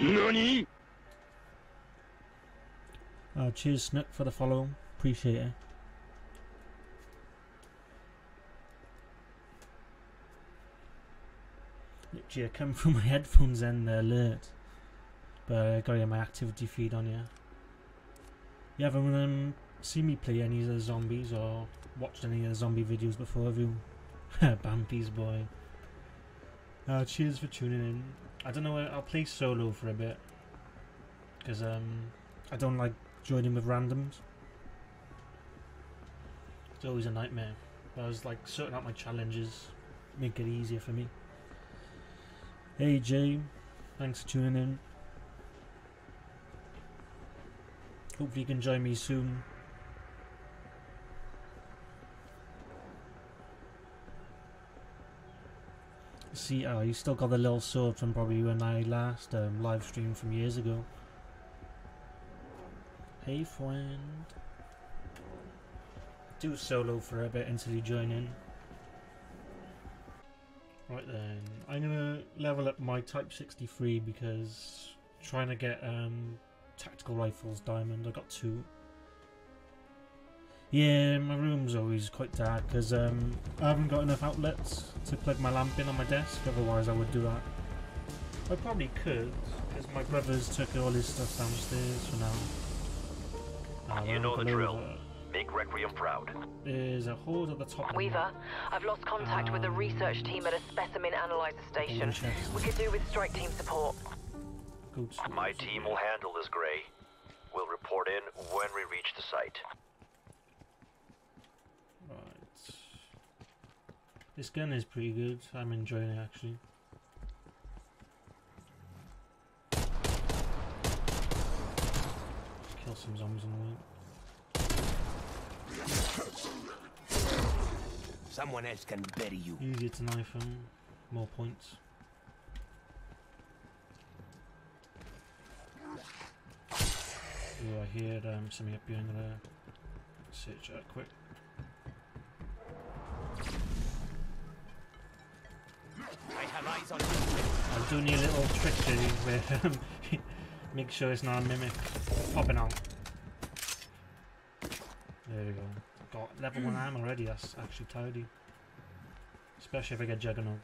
NANI? Uh, cheers, Snook, for the follow. Appreciate it. Literally, I come from my headphones and they're alert. But I gotta get my activity feed on here. You haven't um, seen me play any of the zombies or watched any of the zombie videos before, have you? Bampies boy. Uh, cheers for tuning in. I don't know, I'll play solo for a bit. Because um, I don't like joining with randoms. It's always a nightmare. But I was like sorting out my challenges, make it easier for me. Hey Jay, thanks for tuning in. Hopefully you can join me soon. See, oh, you still got the little sword from probably when I last um, live streamed from years ago. Hey friend. Do solo for a bit until you join in. Right then, I'm gonna level up my Type 63 because trying to get um, tactical rifles diamond, I got two. Yeah, my room's always quite dark because um, I haven't got enough outlets to plug my lamp in on my desk, otherwise I would do that. I probably could, because my brother's took all his stuff downstairs for now. Ah, You know the drill. there. Make Requiem proud. There's a horde at the top. Weaver, I've lost contact with the Um, research team at a specimen analyzer station. We could do with strike team support. Goat swords. My team will handle this, Gray. We'll report in when we reach the site. Right. This gun is pretty good. I'm enjoying it actually. Kill some zombies on the way. Someone else can bury you. Easier to knife them. More points. Ooh, I hear um, something up behind there. Search that quick. I have eyes on you. I'm doing a little trick Jay, where um, make sure it's not a mimic popping out. There we go. Got level 1 ammo already, that's actually tidy. Especially if I get Juggernaut.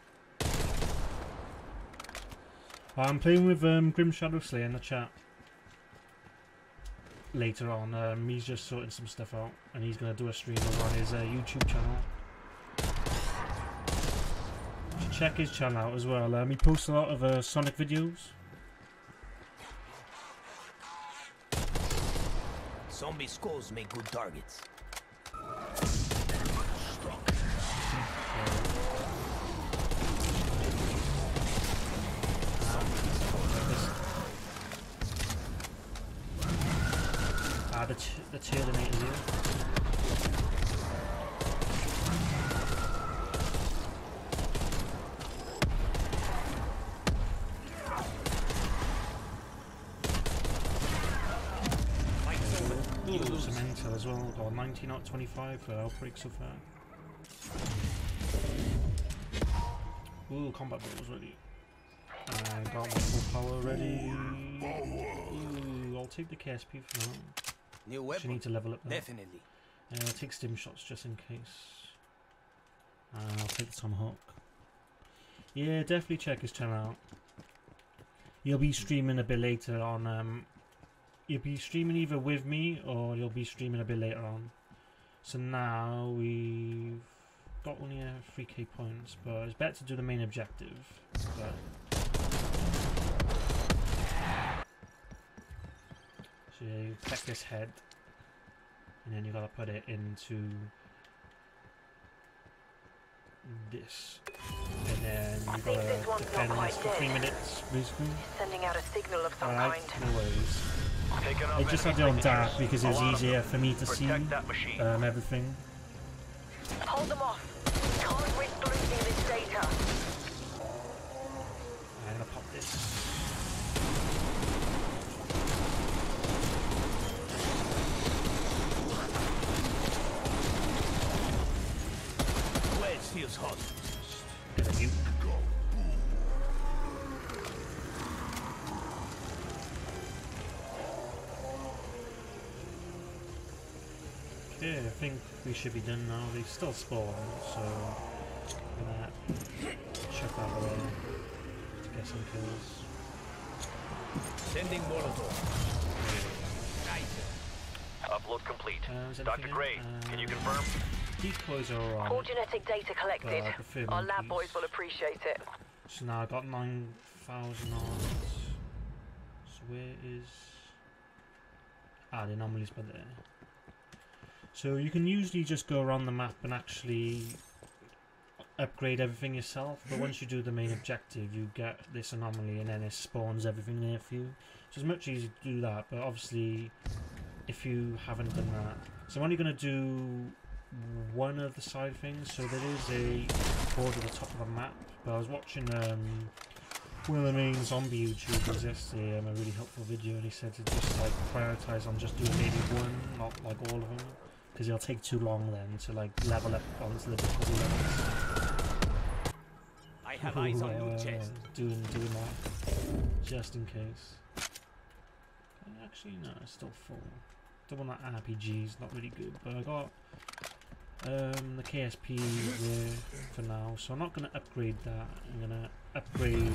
I'm playing with um, Grim Shadow Slayer in the chat. Later on, um, he's just sorting some stuff out and he's going to do a stream over on his uh, YouTube channel. You should check his channel out as well. Um, he posts a lot of uh, Sonic videos. Zombie skulls make good targets. 20, not 25 for outbreak so far. Ooh, combat boots ready. I got my full power ready. Ooh, I'll take the KSP for now. New weapon. Need to level up now. Definitely. Uh, I'll take stim shots just in case. And I'll take the tomahawk. Yeah, definitely check his channel out. You'll be streaming a bit later on. Um, you'll be streaming either with me or you'll be streaming a bit later on. So now we've got only a 3k points, but it's better to do the main objective. But so you collect this head, and then you gotta put it into this, and then you gotta this one's not defend this for three minutes, basically. Sending out a signal of some Alright, kind. no worries. Picking I just had enemy it on dark because it was easier for me to see Protect that machine. um, everything. Hold them off. Can't risk losing this data. I'm gonna pop this. Wedge feels hot. We should be done now. They still spawn, so I'm gonna chuck that away to get some kills. Sending Molotov. Nice. Upload complete. Uh, Dr. anything in? Gray, can you Uh, confirm? Decoys are All genetic data collected. Well, I Our lab monkeys. boys will appreciate it. So now I've got 9,000 on So where is... Ah, the anomalies by there. So you can usually just go around the map and actually upgrade everything yourself, but once you do the main objective you get this anomaly and then it spawns everything there for you. So it's much easier to do that, but obviously if you haven't done that. So I'm only going to do one of the side things, so there is a board at the top of the map, but I was watching um, one of the main zombie YouTubers yesterday, um, a really helpful video, and he said to just like prioritize on just doing maybe one, not like all of them, because it'll take too long then to like level up onto the difficulty levels. I have eyes on uh, chest. Doing doing that just in case. Actually, no, it's still full. The one that RPG is not really good, but I got um, the KSP there for now, so I'm not going to upgrade that. I'm going to upgrade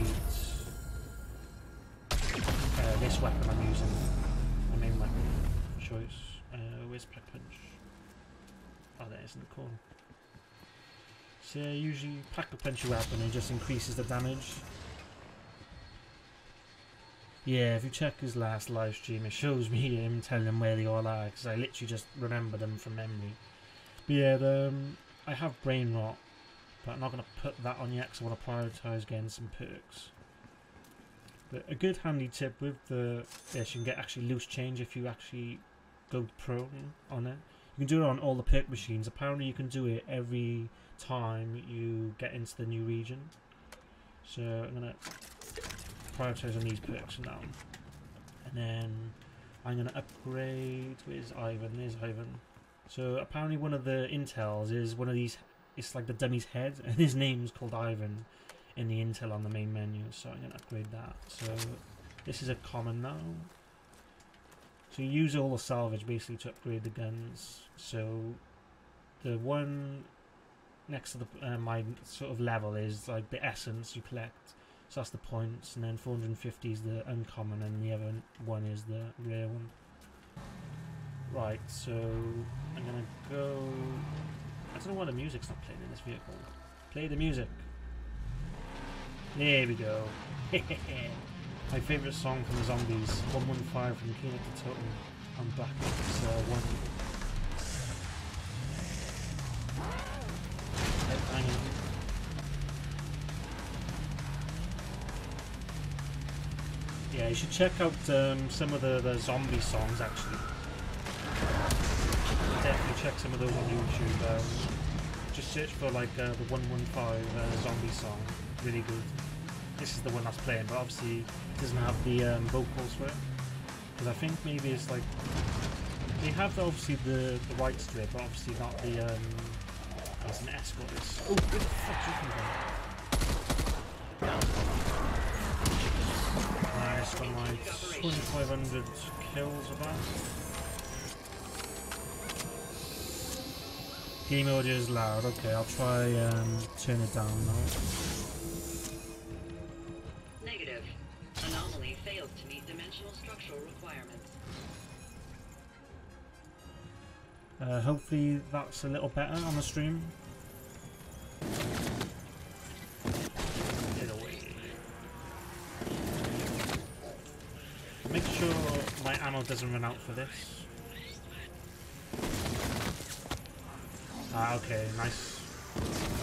uh, this weapon I'm using, my main weapon choice. Uh, where's Pack Punch? Oh, there is in the corner. So yeah, usually pack a punch your weapon and it just increases the damage. Yeah, if you check his last live stream, it shows me him telling them where they all are because I literally just remember them from memory. But yeah, the, um, I have brain rot, but I'm not going to put that on yet because I want to prioritise getting some perks. But a good handy tip with the this, you can get actually loose change if you actually go pro on it. You can do it on all the perk machines. Apparently, you can do it every time you get into the new region. So I'm gonna prioritize on these perks now, and then I'm gonna upgrade. Where's Ivan? There's Ivan. So apparently, one of the intels is one of these. It's like the dummy's head, and his name's called Ivan in the intel on the main menu. So I'm gonna upgrade that. So this is a common now. So you use all the salvage basically to upgrade the guns. So the one next to the uh, my sort of level is like the essence you collect. So that's the points, and then 450 is the uncommon, and the other one is the rare one. Right, so I'm gonna go. I don't know why the music's not playing in this vehicle. Play the music. There we go. My favourite song from the Zombies, 115 from Kino der Toten. I'm back. It's uh, one. Yeah, you should check out um, some of the, the zombie songs actually. Definitely check some of those on YouTube. Um, just search for like uh, the 115 uh, zombie song. Really good. This is the one that's playing, but obviously it doesn't have the um, vocals for it. Because I think maybe it's like they have obviously the the rights to it, but obviously not the um. As an escort. It's, oh, where the fuck you from? Nice, got my 2500 kills of that. Game audio is loud. Okay, I'll try um turn it down now. Uh, hopefully that's a little better on the stream. Get away. Make sure my ammo doesn't run out for this. Ah, okay, nice.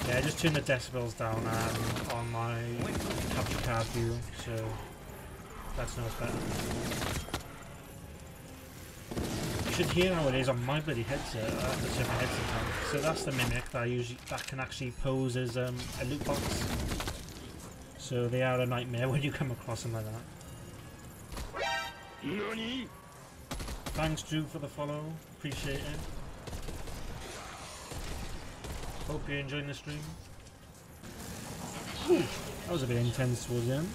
Yeah, just turn the decibels down um, on my capture card view, so that's no better. Should hear how it is on my bloody headset. I have to turn my headset down. So that's the mimic that I usually that can actually pose as um, a loot box. So they are a nightmare when you come across them like that. Thanks, Drew, for the follow. Appreciate it. Hope you're enjoying the stream. Whew, that was a bit intense towards the end.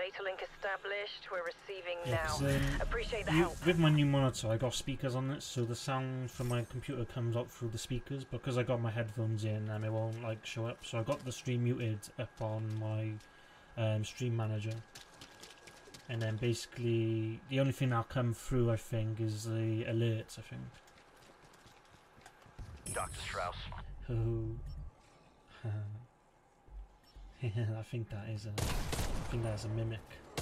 Data link established. We're receiving Yeah, now. 'cause, um, Appreciate the You, help. with my new monitor, I got speakers on it, so the sound from my computer comes up through the speakers. Because I got my headphones in, and it won't like show up. So I got the stream muted up on my um, stream manager, and then basically the only thing that'll come through, I think, is the alerts. I think. Dr. Strauss. Oh. I think that is a. Think a mimic. I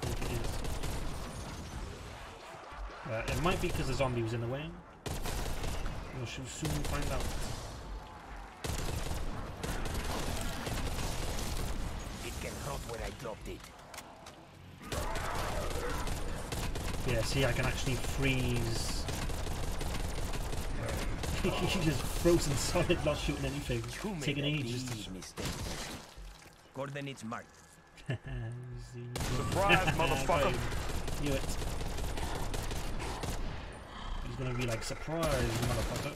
think it is. Uh, it might be because the zombie was in the way. We shall soon find out. It can hurt when I dropped it. Yeah, see, I can actually freeze. he just frozen solid, not shooting anything. Taking ages to. Coordinates marked. Surprise, motherfucker. Knew it. He's gonna be like, surprise, motherfucker.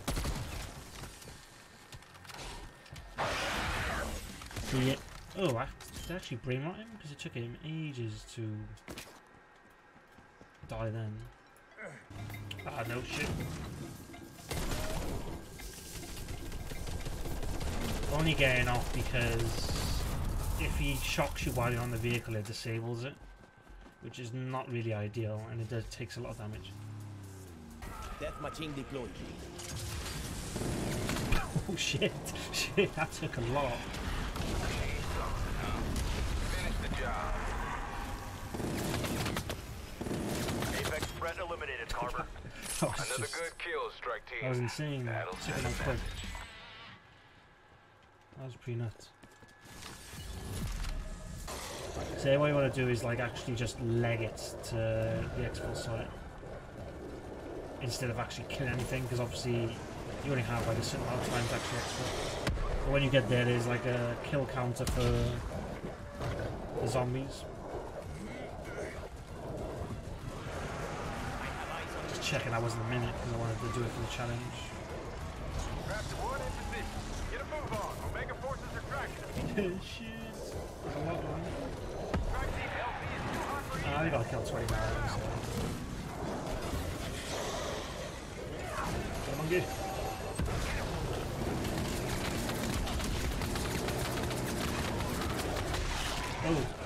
So yeah. Oh, I did I actually brain rot him? Because it took him ages to die then. Ah, no shit. Only getting off because if he shocks you while you're on the vehicle, it disables it, which is not really ideal, and it does takes a lot of damage. Death machine deployed. Oh shit! Shit, that took a lot. Finish the job. Apex threat eliminated, Carver. That oh, Another just, good kill, strike team. that was insane. That'll Took it send on a quick. That was pretty nuts. So what you want to do is like actually just leg it to the exfil site instead of actually killing anything because obviously you only have like a certain amount of time to actually exfil. But when you get there, there's like a kill counter for the zombies. Just checking that wasn't a minute because I wanted to do it for the challenge. Raptor for you. Uh, I gotta kill 20 now. So. Get him on good. Oh,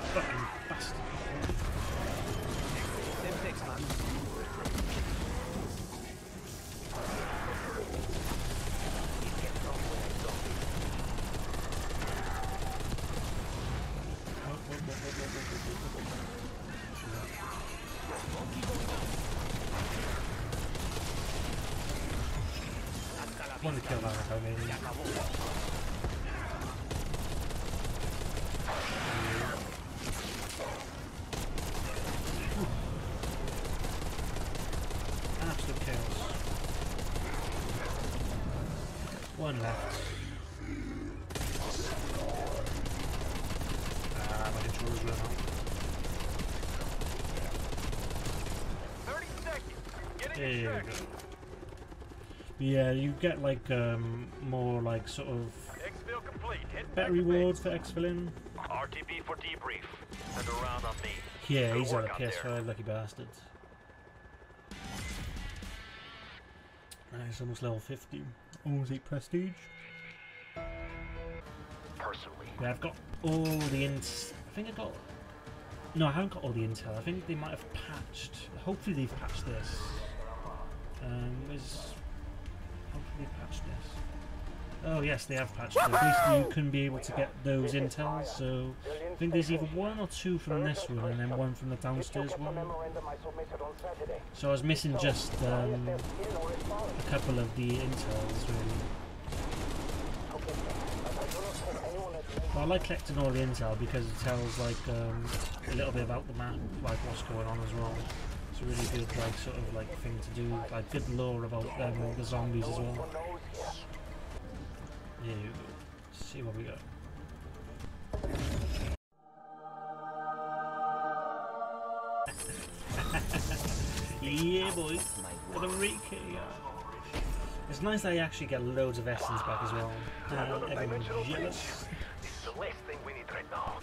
Want to kill that may. Absolute chaos. One left. Ah, my controller's run out. 30 seconds. Get in There you go. Yeah, you get like um, more like sort of Exfil complete. Head better back to base. rewards for exfilling. RTB for debrief. Send a round on me. Yeah, Good he's a out there. PS5, lucky bastard. Nice, almost level 50. Almost 8 prestige. Personally. Yeah, I've got all the int. I think I got. No, I haven't got all the intel. I think they might have patched. Hopefully, they've patched this. Um, is they've patched this. Oh yes, they have patched it. Basically, you couldn't be able to get those intels. So I think there's either one or two from this one, and then one from the downstairs one. So I was missing just um, a couple of the intels really. But I like collecting all the intel because it tells like um, a little bit about the map, like what's going on as well. It's a really good like sort of like thing to do, like good lore about um, the zombies as well. Yeah, let's see what we got. yeah, boy, a. It's nice that you actually get loads of essence back as well. Uh, everyone's jealous. This is the last thing we need right now.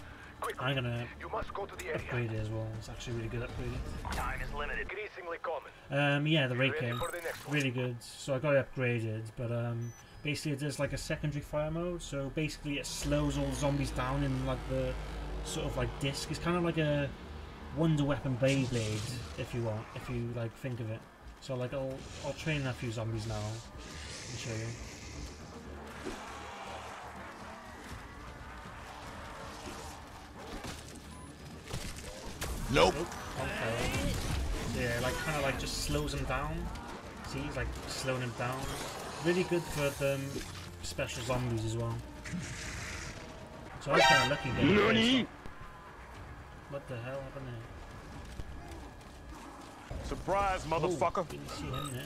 I'm gonna you must go to the area. upgrade it as well. It's actually really good upgraded. Time is limited. Increasingly common. Um, yeah, the Ready Raker, for the next one. really good. So I got it upgraded, but um, basically it does like a secondary fire mode. So basically it slows all the zombies down in like the sort of like disc. It's kind of like a Wonder Weapon Beyblade, if you want, if you like think of it. So like I'll I'll train a few zombies now and show you. Nope. Nope. Okay. Yeah, like kind of like just slows him down. See, it's like slowing him down. Really good for the um, special zombies as well. So I was kind of lucky getting this. What the hell happened there? Surprise, Oh, motherfucker. didn't see him there.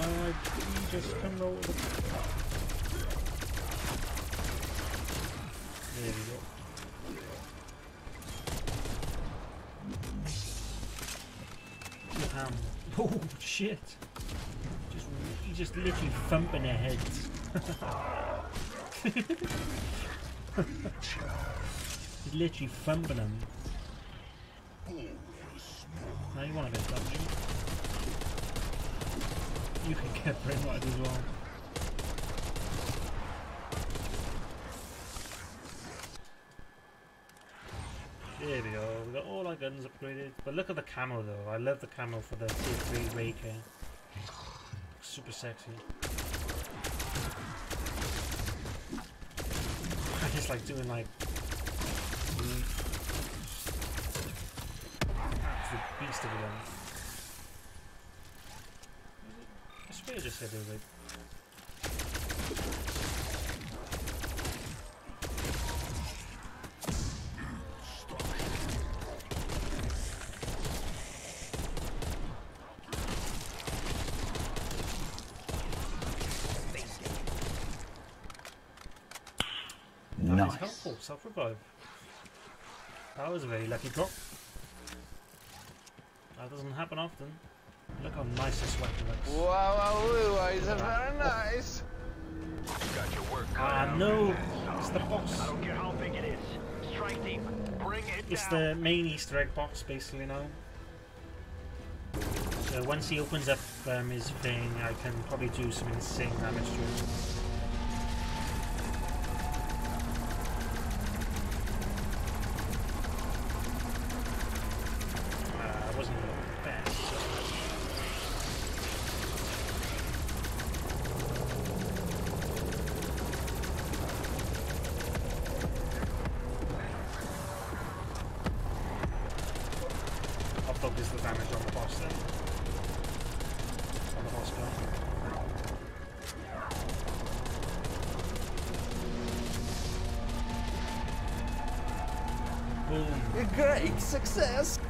Uh, he just come over the... There we go. Ham. Um, oh shit! Just he just literally thumping their heads. He's literally thumping them. Now you want to go, don't you? You can get brainwashed as well. There we go, we got all our guns upgraded. But look at the camo though, I love the camo for the tier 3 Raker. Super sexy. I just like doing like mm, absolute beast of a gun. I swear I just said there was like That is helpful. Self revive. That was a very lucky drop. That doesn't happen often. Look how nice this weapon looks. Wow, wow, wow, is very nice. Got your work cut Ah out. no! It's the box. I don't care how big it is. Strike team, bring it It's down. the main Easter egg box basically now. So once he opens up um, his thing, I can probably do some insane damage to him. I'll the damage on the boss then. On the boss guy. Boom. A great success.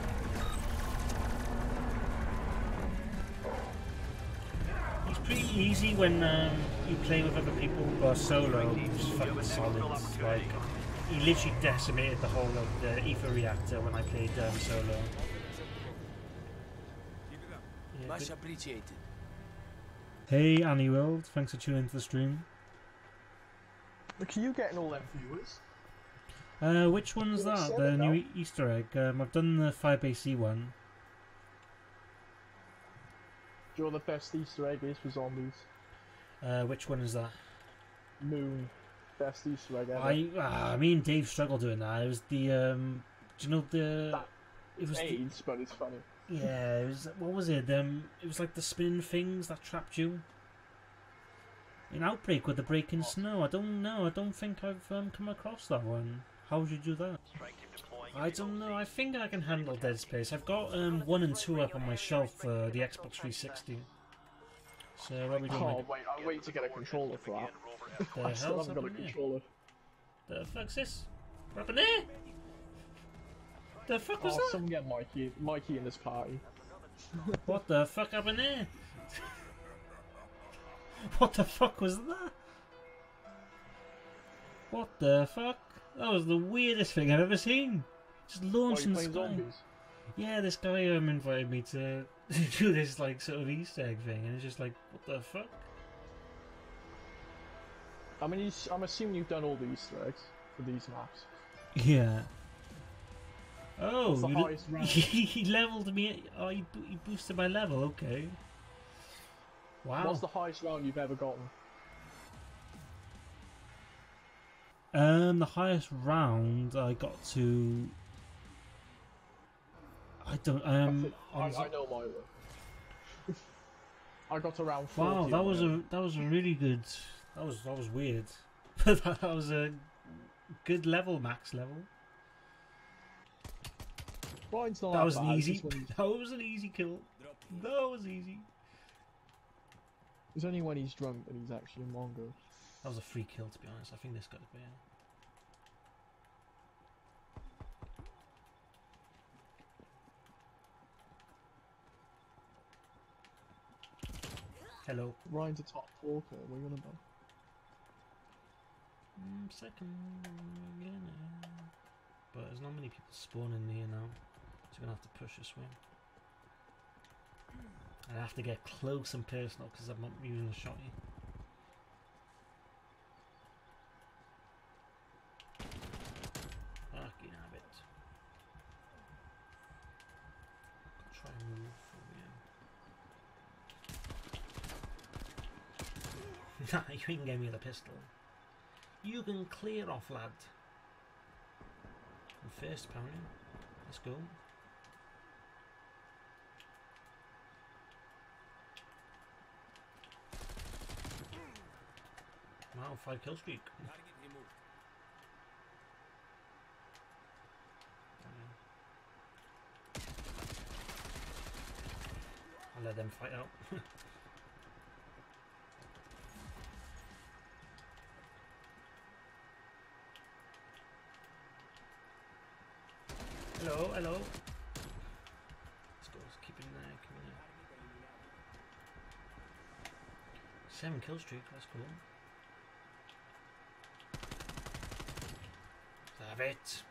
It's pretty easy when um, you play with other people, but solo it's fucking solid. Like, he literally decimated the whole of the ether reactor when I played um, solo. Yeah, Much appreciated. Hey Annie World, thanks for tuning into the stream. Look, are you getting all them viewers? Uh, which one's Yeah, that? The it new e- Easter egg. Um, I've done the Firebase Z one. Do you know the best Easter egg is for zombies? Uh, which one is that? Moon. Best Easter egg ever. I ah, me and Dave struggled doing that. It was the um, do you know the? That It was the, but it's funny. Yeah. It was what was it? Um, it was like the spinning things that trapped you. In Outbreak with the breaking snow. I don't know. I don't think I've um, come across that one. How would you do that? I don't know. I think I can handle Dead Space. I've got um, one and two up on my shelf for the Xbox 360. So what are we doing? Oh, like, wait, I'll wait to get a controller for that. the I still hell's haven't got a happening here? controller. The fuck's this? What happened there? The fuck was Oh, that? someone get Mikey, Mikey in this party. What the fuck happened there? what the fuck was that? What the fuck? That was the weirdest thing I've ever seen. Just launched in the sky. zombies? Yeah, this guy um, invited me to do this like sort of Easter egg thing, and it's just like, what the fuck? I mean, I'm assuming you've done all the Easter eggs for these maps. Yeah. Oh, What's the you l- highest rank? he leveled me. Oh, he, bo- he boosted my level. Okay. Wow. What's the highest round you've ever gotten? Um, the highest round I got to. I don't. Um. I, on I know my one. I got around 40. Wow, that was a that was a really good. That was that was weird. But that was a good level, max level. Mine's not That was bad, an easy. That was an easy kill. That was easy. It's only when he's drunk that he's actually a mongo. That was a free kill, to be honest. I think this got to be. Hello. Ryan's a top talker. What are you on about? Mm, second, no. but there's not many people spawning here now, so we're gonna have to push this way. I have to get close and personal because I'm not using a shotty. Fucking have it. Try and move from here. You can get me the pistol. You can clear off, lad. And first pounding. Let's go. Wow, five kill streak. I'll let them fight out. hello, hello. Let's go, let's keep it in there, keep it in there. Seven kill streak, that's cool. Have it.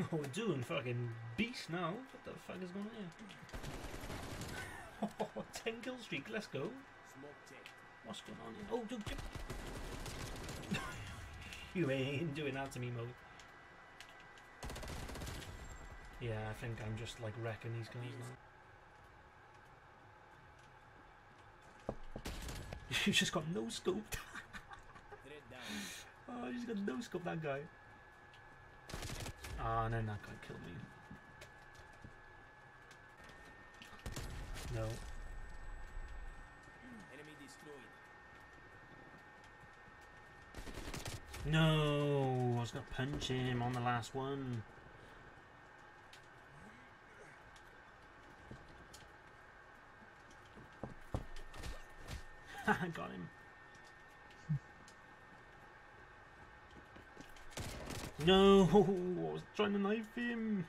Oh, we're doing fucking beast now. What the fuck is going on here? 10 kill streak, let's go. What's going on here? Oh, dude. you ain't doing that to me, Mo. Yeah, I think I'm just like wrecking these guys now. You just got no scope. Threat down. Oh, he's got no scope, that guy. Ah, and then that guy killed me. No. Enemy destroyed. No, I was gonna punch him on the last one. I got him. No, I was trying to knife him.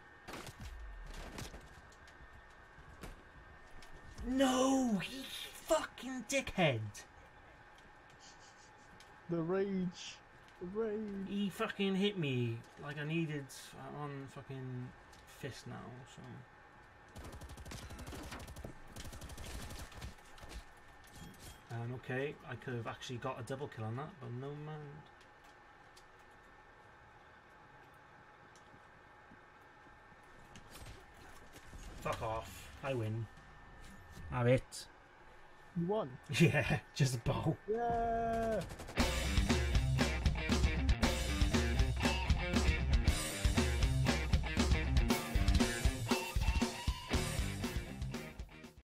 No, he fucking dickhead. The rage. The rage. He fucking hit me like I needed uh, on fucking fist now, so. Um, okay, I could have actually got a double kill on that, but no man. Fuck off. I win. Have it. You won. Yeah, just a bow. Yeah.